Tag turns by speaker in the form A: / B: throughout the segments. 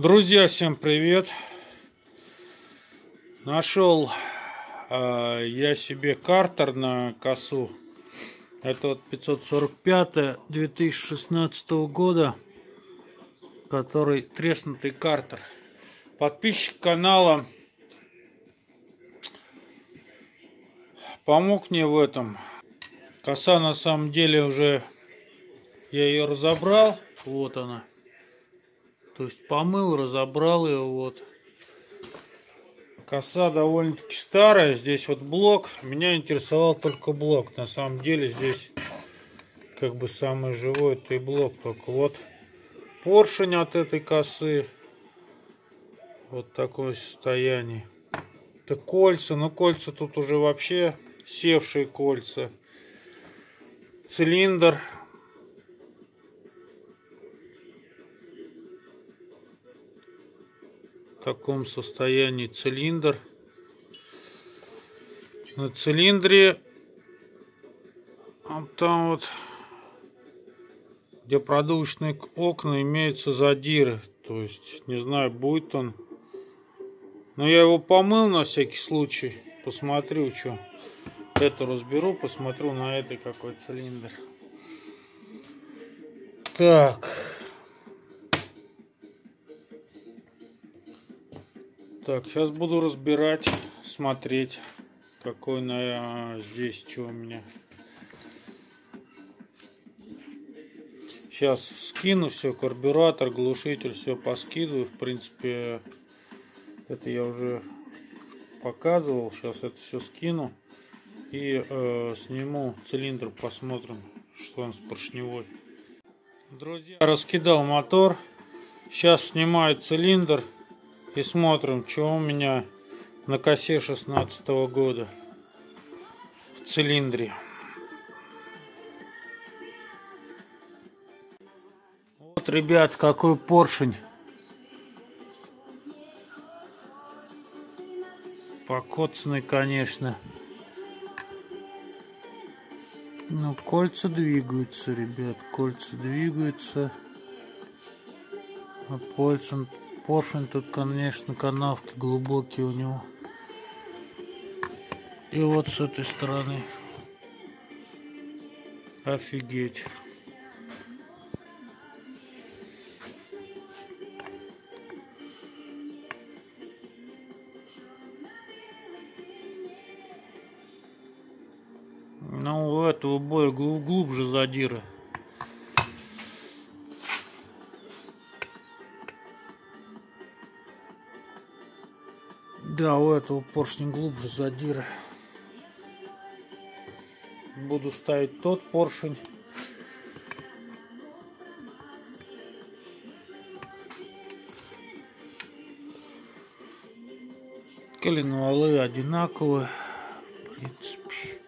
A: Друзья, всем привет! Нашел э, я себе картер на косу. Это вот 545 2016 года, который треснутый картер. Подписчик канала помог мне в этом. Коса на самом деле уже я ее разобрал. Вот она. То есть помыл, разобрал ее вот. Коса довольно-таки старая. Здесь вот блок. Меня интересовал только блок. На самом деле здесь как бы самый живой это и блок. Только вот поршень от этой косы. Вот такое состояние. Это кольца. Но кольца тут уже вообще севшие кольца. Цилиндр в таком состоянии цилиндр. На цилиндре вот там вот, где продувочные окна, имеются задиры. То есть, не знаю, будет он. Но я его помыл на всякий случай. Посмотрю, что. Эту разберу, посмотрю на этой какой цилиндр. Так. Так, сейчас буду разбирать, смотреть, какой на здесь, что у меня. Сейчас скину все, карбюратор, глушитель, все поскидываю. В принципе, это я уже показывал. Сейчас это все скину и э, сниму цилиндр, посмотрим, что он с поршневой. Друзья, раскидал мотор. Сейчас снимаю цилиндр. И смотрим, что у меня на косе 16 -го года в цилиндре. Вот, ребят, какой поршень. Покоцанный, конечно. Но кольца двигаются, ребят. Кольца двигаются. А поршень поршень тут, конечно, канавки глубокие у него. И вот с этой стороны. Офигеть. Ну, у этого боя глубже задира. Да, у этого поршня глубже задира. Буду ставить тот поршень. Коленвалы одинаковые. В принципе.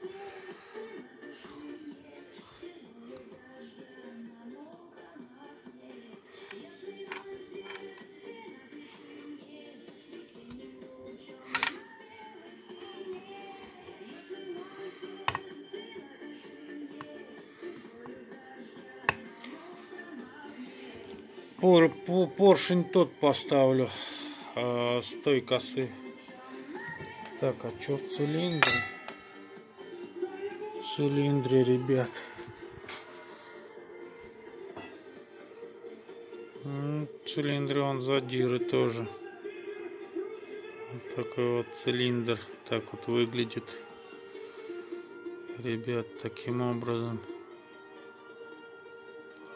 A: Пор, по, поршень тот поставлю э, с той косы. Так, а что в цилиндре? В цилиндре, ребят. В цилиндре он задиры тоже. Вот такой вот цилиндр. Так вот выглядит. Ребят, таким образом.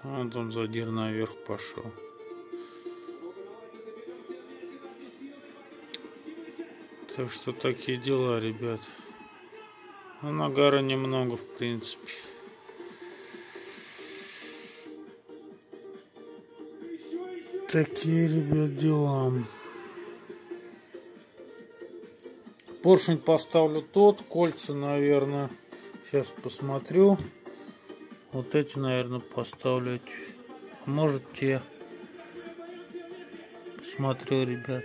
A: Вот он задир наверх пошел. Так что такие дела, ребят. Ну, нагара немного, в принципе. Такие, ребят, дела. Поршень поставлю тот, кольца, наверное. Сейчас посмотрю. Вот эти, наверное, поставлю. Может, те. Посмотрю, ребят.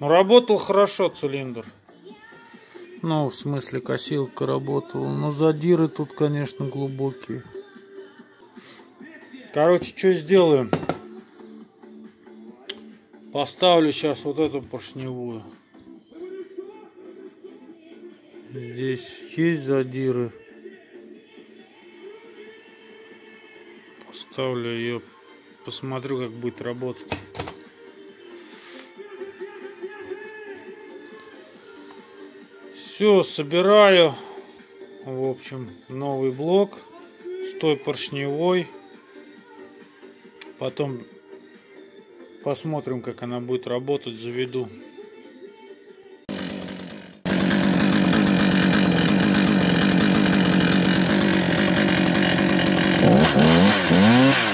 A: Ну, работал хорошо цилиндр. Ну, в смысле, косилка работала. Но задиры тут, конечно, глубокие. Короче, что сделаем? Поставлю сейчас вот эту поршневую. Здесь есть задиры. Поставлю ее, посмотрю, как будет работать. Все, собираю. В общем, новый блок с той поршневой. Потом посмотрим, как она будет работать, заведу. Uh-huh.